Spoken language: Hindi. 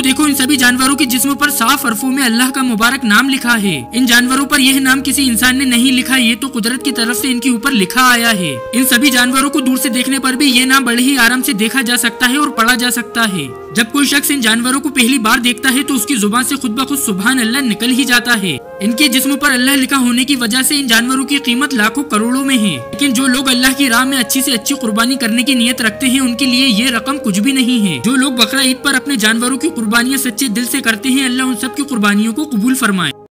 दोस्तों देखो इन सभी जानवरों के जिस्मों पर साफ़ अरफों में अल्लाह का मुबारक नाम लिखा है। इन जानवरों पर यह नाम किसी इंसान ने नहीं लिखा, ये तो कुदरत की तरफ़ से इनके ऊपर लिखा आया है। इन सभी जानवरों को दूर से देखने पर भी ये नाम बड़े ही आराम से देखा जा सकता है और पढ़ा जा सकता है। जब कोई शख्स इन जानवरों को पहली बार देखता है तो उसकी ज़ुबान से खुद ब खुद सुबह अल्लाह निकल ही जाता है। इनके जिस्म पर अल्लाह लिखा होने की वजह से इन जानवरों की कीमत लाखों करोड़ों में है। लेकिन जो लोग अल्लाह की राह में अच्छी से अच्छी कुर्बानी करने की नीयत रखते हैं, उनके लिए ये रकम कुछ भी नहीं है। जो लोग बकरा ईद पर अपने जानवरों की कुर्बानियाँ सच्चे दिल से करते हैं, अल्लाह उन सब की कुर्बानियों को कबूल फरमाए।